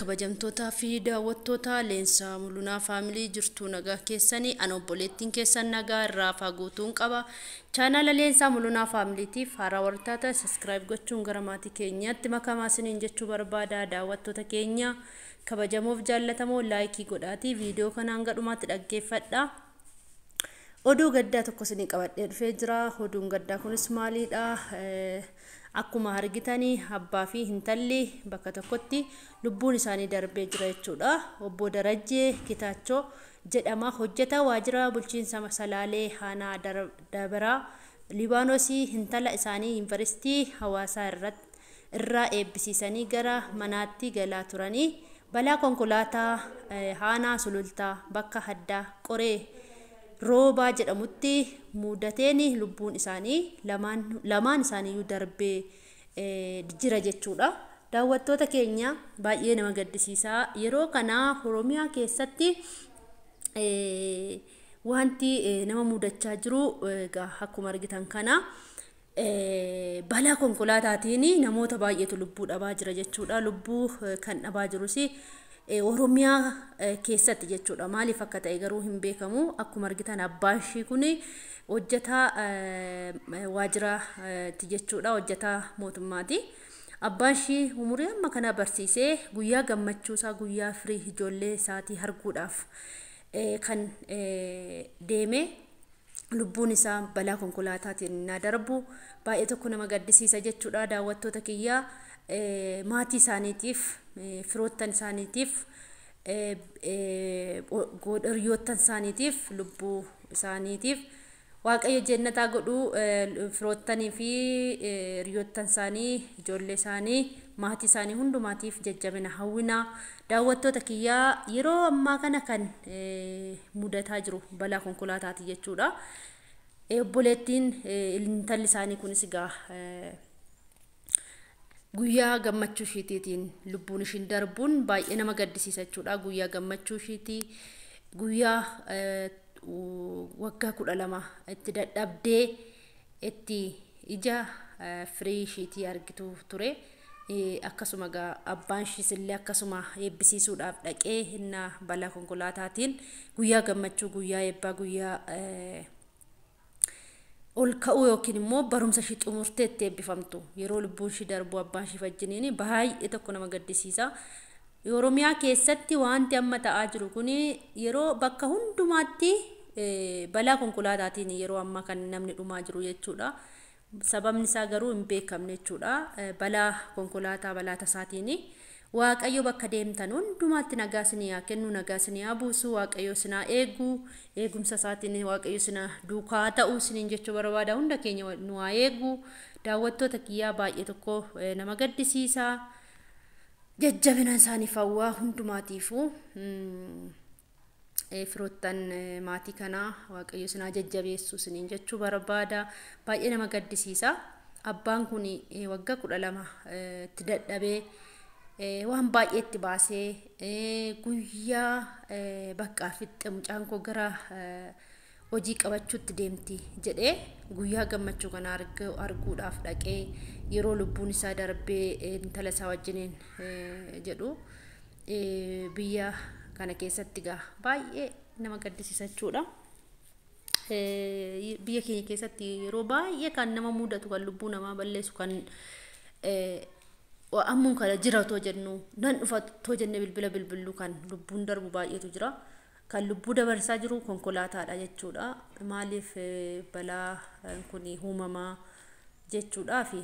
kabajamtootaa fi daawwattoota leensaa mul'unaa faamilii jirtuu nagaa keessanii ana obboleettiin keessan nagaa irraa fagootuun qaba. Chaanala leensaa mul'unaa faamiliitiif haaraa wartaata. Saskiraayib gochuun gara maatii keenyaatti makamaa isiniin jechuu barbaada daawwattoota keenya kabajamoof jaallatamoo laayikii godhaatii. Viidiyoo kanaan gadhumaatti dhaggeeffadha. Oduu gaddaa tokko isinii qabadhee dhufee jira. Oduun gaddaa kunis maalidha? Akkuma argitanii abbaa fi intalli bakka tokkotti lubbuun isaanii darbee jira jechuudha. Obbo Darajjee Kitaachoo jedhama. Hojjetaa waajjira bulchiinsa Salaalee Haanaa Dabaraa Libaanosii intala isaanii yuunivarsiitii hawaasaa irraa eebbisiisanii gara manaatti galaa turanii balaa konkolaataa Haanaa Sulultaa bakka addaa qoree roobaa jedhamutti mudateen lubbuun isaanii lamaan isaaniiyyuu darbee jira jechuudha. Daawwattoota keenya baay'ee nama gaddisiisaa. Yeroo kana Oromiyaa keessatti wanti nama mudachaa jiru akkuma argitan kana balaa konkolaataatiin namoota baay'eetu lubbuu dhabaa jira jechuudha. Lubbuu kan dhabaa jirus Oromiyaa keessatti jechuudha. Maaliif akka ta'e garuu hin beekamu. Akkuma argitan abbaan ishii kun hojjetaa waajjiraati jechuudha. Hojjetaa mootummaati. Abbaan ishii umurii amma kana barsiisee guyyaa gammachuusaa guyyaa firii ijoollee isaatii arguudhaaf kan deeme lubbuun isaa balaa konkolaataatiin na darbu baay'ee tokko nama gaddisiisa jechuudha. Daawwattoota kiyyaa maatii isaaniitiif firoottan isaaniitiif hiriyoottan isaaniitiif lubbuu isaaniitiif waaqayyo jennataa godhuu firoottanii fi hiriyoottan isaanii ijoollee isaanii maatii isaanii hundumaatiif jajjabina hawwinaa daawwattoota kiyyaa yeroo ammaa kana kan mudataa jiru balaa konkolaataati jechuudha. Obboleettiin intalli isaanii kunis egaa guyyaa gammachuu ishiitiin lubbuun ishiin darbuun baay'ee nama gaddisiisa jechuudha. Guyyaa gammachuu ishiitii guyyaa waggaa kudha lama itti dadhabdee itti ija firii ishiitii argitu ture. Akkasuma egaa abbaan ishiis illee akkasuma eebbisiisuudhaaf dhaqee inna balaa konkolaataatiin guyyaa gammachuu guyyaa eebbaa guyyaa ol ka'uu yookiin immoo barumsa ishii xumurtee itti eebbifamtu yeroo lubbuun ishii darbu abbaan ishii wajjiniin baay'ee tokko nama gaddisiisa. Oromiyaa keessatti wanti amma ta'aa jiru kun yeroo bakka hundumaatti balaa konkolaataatiin yeroo ammaa kan namni dhumaa jiru jechuudha. Sababni isaa garuu hin beekamne jechuudha. Balaa konkolaataa balaa tasaatiin waaqayyo bakka deemtan hundumaatti nagaa isinii haa kennu nagaa isinii haa buusu waaqayyo isinaa eegu eegumsa isaatiin waaqayyo isinaa duukaa ta'u isiniin jechuu barbaada. Hunda keenya nu haa eegu daawwattoota kiyyaa baay'ee tokko nama gaddisiisa. Jajjabina isaaniif hawwaa hundumaatiifu firoottan maatii kanaa waaqayyo isinaa jajjabeessu isiniin jechuu barbaada. Baay'ee nama gaddisiisa. Abbaan kun waggaa kudha lama itti dadhabee waan baay'ee itti baasee guyyaa bakka fixxe mucaan koo gara hojii qabachuutti deemti jedhee guyyaa gammachuu kana arguudhaaf dhaqee yeroo lubbuun isaa darbee intala isaa wajjiniin jedhu biyya kana keessatti gaa baay'ee nama gaddisiisa jechuudha. Biyya keenya keessatti yeroo baay'ee kan nama mudatu kan lubbuu namaa balleessu kan ammuun kana jira otoo jennu nan dhufa otoo jenne bilbila bilbillu kan lubbuun darbu baay'eetu jira. Kan lubbuu dabarsaa jiru konkolaataadha jechuudha. Maaliif balaa kun uumamaa jechuudhaa fi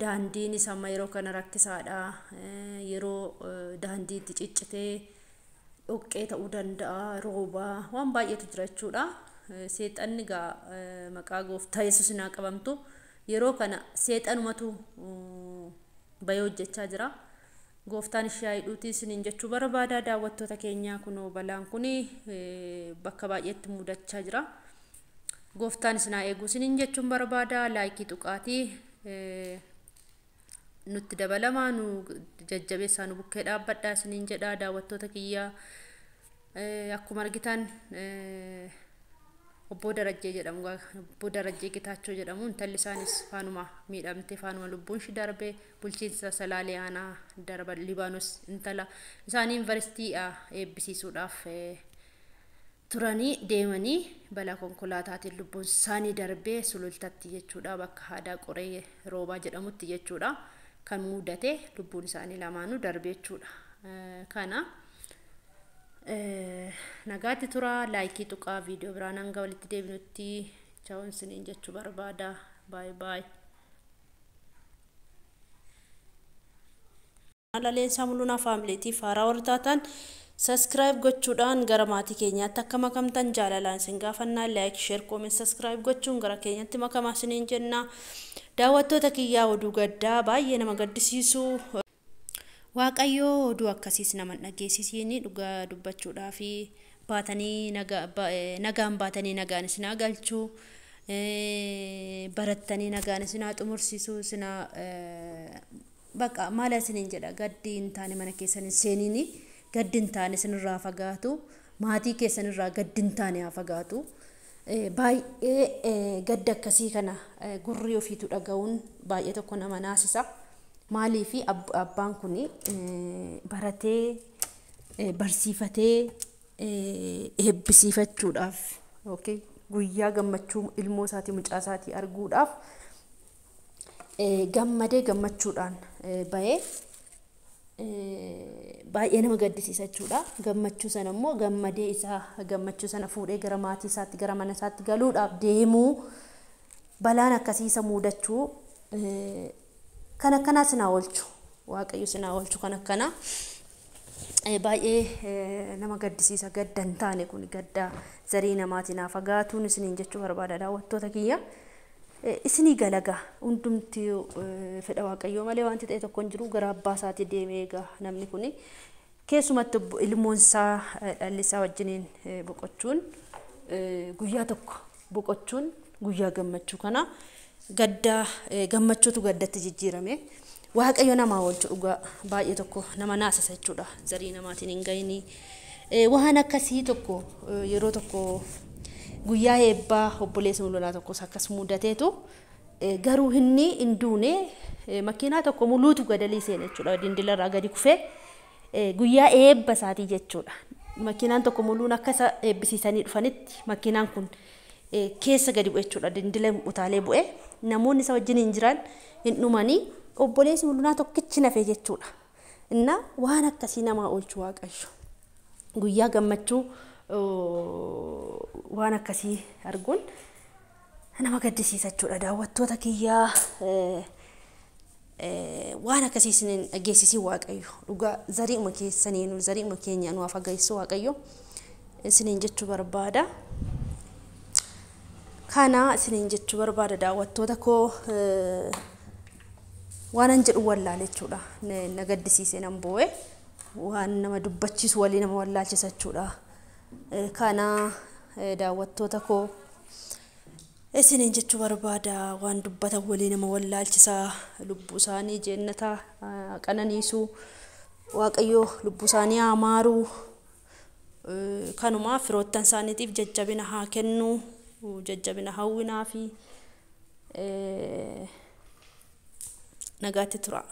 daandiin isaa amma yeroo kana rakkisaadha. Yeroo daandii itti ciccitee dhoqqee ta'uu danda'a roobaa waan baay'eetu jira jechuudha. Seexanni gaa maqaa gooftaa yesus naa qabamtu. Yeroo kana seexanumatu bayee hojjechaa jira. Gooftaan ishee hidhuutii isiniin jechuu barbaada daawwattoota keenyaa kunoo balaan kun bakka baay'eetti mudachaa jira. Gooftaan isinaa eeguu isiniin jechuun barbaada laayikii tuqaatii nutti dabalamaa nu jajjabeessaa nu bukkee dhaabbadhaa isiniin jedha daawwattoota kiyyaa akkuma argitan obbo Darajjee jedhamu obbo Darajjee Gitaachoo jedhamu intalli isaanis faanuma miidhamte faanuma lubbuun shi darbe bulchiinsa salaalee aanaa darba libaanos intala isaanii yuunivarsiitii eebbisiisuudhaaf turanii deemanii balaa konkolaataatiin lubbuun isaanii darbee sulultatti jechuudha bakka aadaa qoree roobaa jedhamutti jechuudha kan mudate lubbuun isaanii lamaanuu darbe jechuudha kana. Nagaatti tura laayikii tuqaa viidiyoo biraan hanga walitti deebinutti chaawun siniin jechuu barbaada baay baay. Laleessaa mul'unaa faamiliitiif haaraa warra taatan saskiraayib gochuudhaan gara maatii keenyaatti akka makamtan jaalalaan sin gaafannaa laayik sheer kooment saskiraayib gochuun gara keenyatti makamaa siniin jenna daawwattoota kiyyaa oduu gaddaa baay'ee nama gaddisiisu. Waaqayyoo oduu akkasiis nama dhageessisiin dhugaa dubbachuudhaa fi baatanii nagaan baatanii nagaan isinaa galchuu barattanii nagaan isinaa xumursiisuu isinaa baqa maala isiniin jedha gaddi hin taane mana keessan hin seeniini gaddi hin taane isinirraa fagaatu maatii keessanirraa gaddi hin taane haa fagaatu. Baay'ee gadda akkasii kana gurri ofiitu dhaga'uun baay'ee tokko nama naasisa. Maalii fi abbaan kun baratee barsiifatee eebbisiifachuudhaaf. Guyyaa gammachuu ilmoo isaatii mucaa isaatii arguudhaaf gammadee gammachuudhaan bahee baay'ee nama gaddisiisa jechuudha. Gammachuu sana immoo gammadee isaa gammachuu sana fuudhee gara maatii isaatti gara mana isaatti galuudhaaf deemuu balaan akkasii isa muudachuu kan akkanaa sinaa oolchu. Waaqayyo sinaa oolchu kan akkanaa baay'ee nama gaddisiisa gadda hin taane kun gadda zarii namaatiin haa fagaatuun isiniin jechuu barbaada daawwattoota kiyya. Isinii galagaa hundumti fedha waaqayyoo malee wanti ta'e tokko hin jiru gara abbaa isaatii deemee egaa namni kun keessumatti ilmoon isaa dhalli isaa wajjiniin boqochuun guyyaa tokko boqochuun guyyaa gammachuu kana gaddaa gammachuutu gaddatti jijjiirame waaqayyo namaa oolchu dhugaa baay'ee tokko nama naasisa jechuudha zarii namaatiin hin gahini waan akkasii tokko yeroo tokko guyyaa eebbaa obboleessa mul'anaa tokkos akkas mudateetu garuu inni hin duune makiinaa tokko muluutu gadalii seene jechuudha dindilarraa gadi kufee guyyaa eebba isaatii jechuudha makiinaan tokko muluun akka isa eebbisiisanii dhufanitti makiinaan kun keessa gadi bu'e jechuudha dindila utaalee bu'e namoonni isa wajjin hin jiran hin dhumanii obboleessi mul'anaa tokkichi nafe jechuudha. Inna waan akkasii namaa oolchu waaqayyo. Guyyaa gammachuu waan akkasii arguun nama gaddisiisa jechuudha daawwattoota kiyyaa waan akkasii isin dhageessisii waaqayyo dhugaa zari'uma keessaniin zari'uma keenya nu fageessu waaqayyo isiniin jechuu barbaada. Kana isiniin jechuu barbaada daawwattoota koo waanan jedhu wallaale jechuudha. Na gaddisiise nan boo'e. Waan nama dubbachiisu walii nama wallaalchisa jechuudha. Kana daawwattoota koo. Isiniin jechuu barbaada. Waan dubbatan walii nama wallaalchisaa lubbuu isaanii jeennataa qananiisuu waaqayyoo lubbuu isaanii haa maaruu kanumaa firoottan isaaniitiif jajjabina haa kennuu jajjabina hawwinaa fi nagaatti tura.